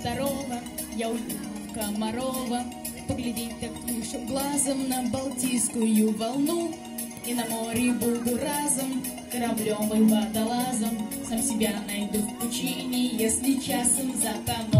второго. Я уйду в Комарова. Поглядеть так лишь глазом на Балтийскую волну. И на море буду разом кораблем и водолазом. Сам себя найду в пучине, если часом затону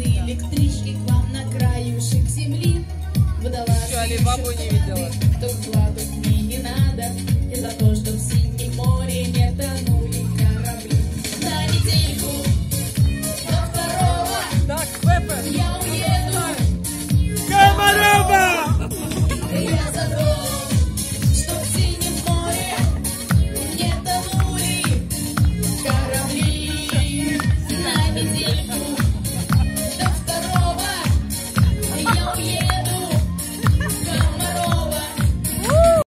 Красные электрички к вам на краюшек земли. Выдала Еще Алибабу не видела. Мне не надо, и за то, что все